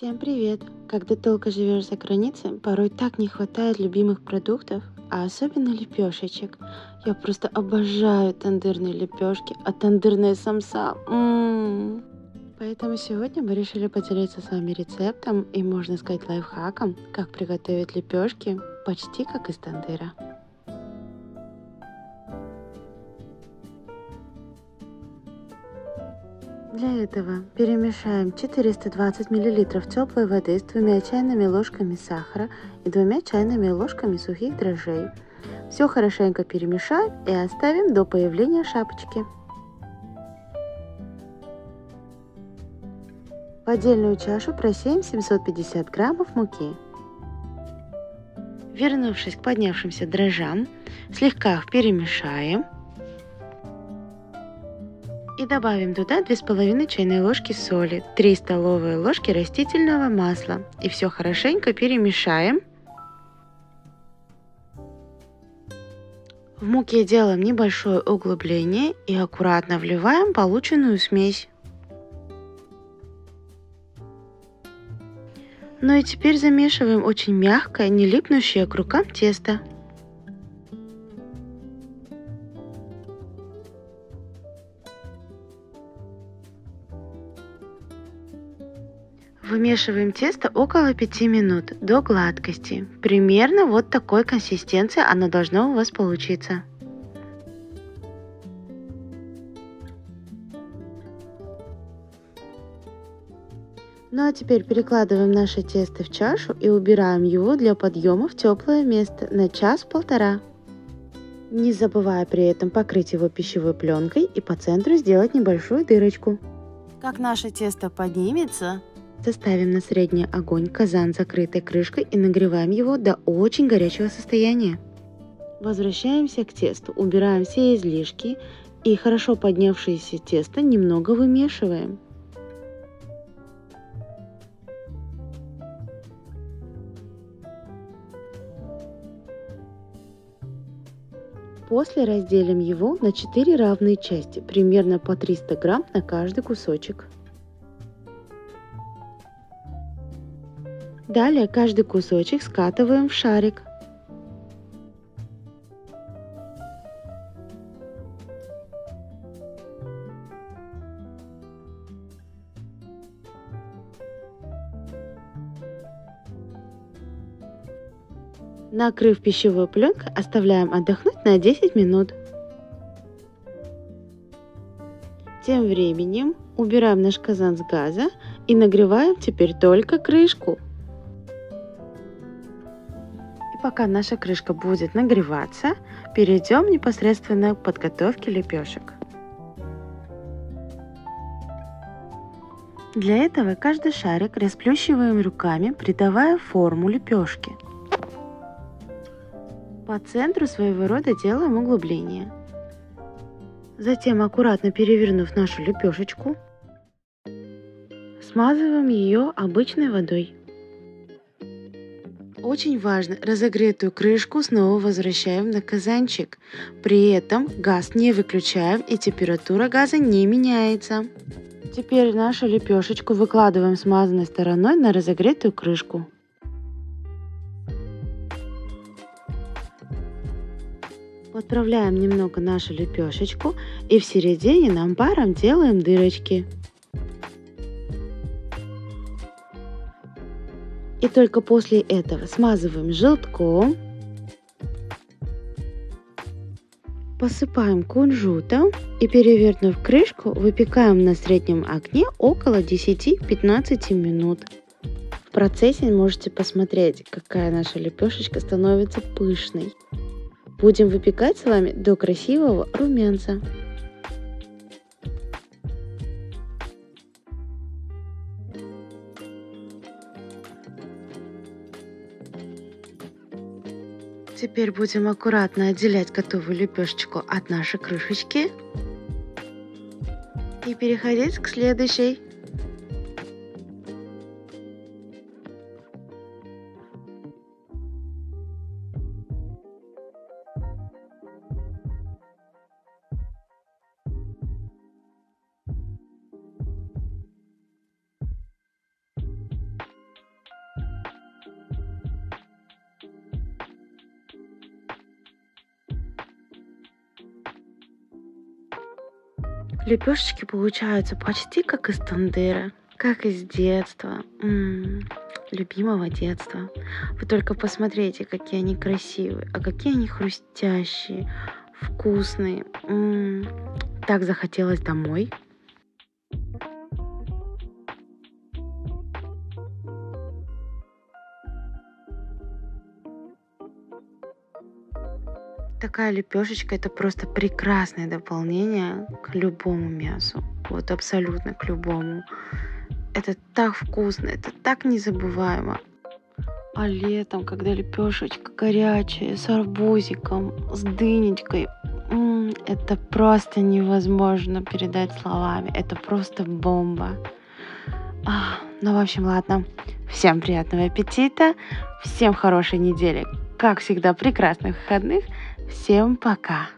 Всем привет! Когда долго живешь за границей, порой так не хватает любимых продуктов, а особенно лепешечек. Я просто обожаю тандырные лепешки, а тандырная самса. М-м-м. Поэтому сегодня мы решили поделиться с вами рецептом и, можно сказать, лайфхаком, как приготовить лепешки почти как из тандыра. Для этого перемешаем 420 мл теплой воды с двумя чайными ложками сахара и двумя чайными ложками сухих дрожжей. Все хорошенько перемешаем и оставим до появления шапочки. В отдельную чашу просеем 750 граммов муки. Вернувшись к поднявшимся дрожжам, слегка их перемешаем и добавим туда 2,5 чайной ложки соли, 3 столовые ложки растительного масла и все хорошенько перемешаем. В муке делаем небольшое углубление и аккуратно вливаем полученную смесь. Ну и теперь замешиваем очень мягкое, не липнущее к рукам тесто. Вымешиваем тесто около 5 минут до гладкости. Примерно вот такой консистенции оно должно у вас получиться. Ну а теперь перекладываем наше тесто в чашу и убираем его для подъема в теплое место на час-полтора. Не забывая при этом покрыть его пищевой пленкой и по центру сделать небольшую дырочку. Как наше тесто поднимется, Ставим на средний огонь казан закрытой крышкой и нагреваем его до очень горячего состояния. Возвращаемся к тесту, убираем все излишки и хорошо поднявшееся тесто немного вымешиваем. После разделим его на 4 равные части, примерно по 300 грамм на каждый кусочек. Далее каждый кусочек скатываем в шарик. Накрыв пищевой пленкой, оставляем отдохнуть на 10 минут. Тем временем убираем наш казан с газа и нагреваем теперь только крышку. Пока наша крышка будет нагреваться, перейдем непосредственно к подготовке лепешек. Для этого каждый шарик расплющиваем руками, придавая форму лепешки. По центру своего рода делаем углубление. Затем, аккуратно перевернув нашу лепешечку, смазываем ее обычной водой. Очень важно, разогретую крышку снова возвращаем на казанчик. При этом газ не выключаем и температура газа не меняется. Теперь нашу лепешечку выкладываем смазанной стороной на разогретую крышку. Подправляем немного нашу лепешечку и в середине нам паром делаем дырочки. И только после этого смазываем желтком. Посыпаем кунжутом и перевернув крышку, выпекаем на среднем огне около 10-15 минут. В процессе можете посмотреть, какая наша лепешечка становится пышной. Будем выпекать с вами до красивого румянца. Теперь будем аккуратно отделять готовую лепешечку от нашей крышечки. И переходить к следующей. Лепешечки получаются почти как из тандыра, как из детства. М-м, любимого детства. Вы только посмотрите, какие они красивые, а какие они хрустящие, вкусные. М-м, так захотелось домой. Такая лепешечка это просто прекрасное дополнение к любому мясу. Вот абсолютно к любому. Это так вкусно, это так незабываемо. А летом, когда лепешечка горячая, с арбузиком, с дынечкой, это просто невозможно передать словами. Это просто бомба. А, ну, в общем, ладно. Всем приятного аппетита, всем хорошей недели. Как всегда, прекрасных выходных. Всем пока!